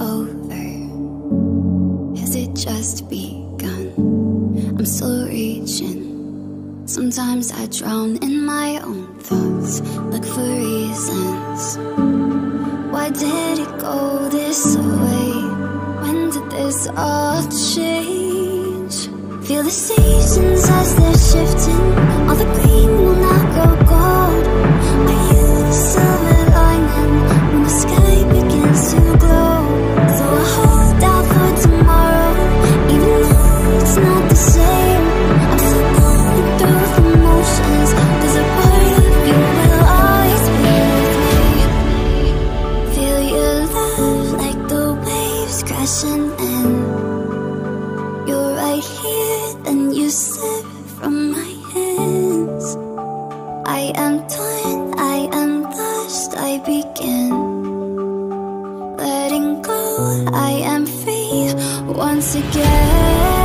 over? Has it just begun? I'm still reaching. Sometimes I drown in my own thoughts, look for reasons. Why did it go this way? When did this all change? Feel the seasons as they're shifting. Crashing in. You're right here, then you slip from my hands. I am torn, I am lost, I begin. Letting go, I am free once again.